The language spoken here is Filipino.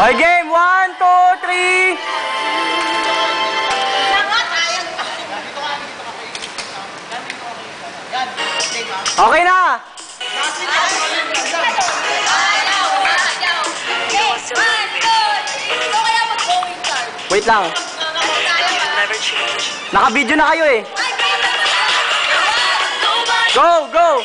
Okay, game. One, two, three. Okay na. Wait lang. Never. Naka-video na kayo eh. Go, go.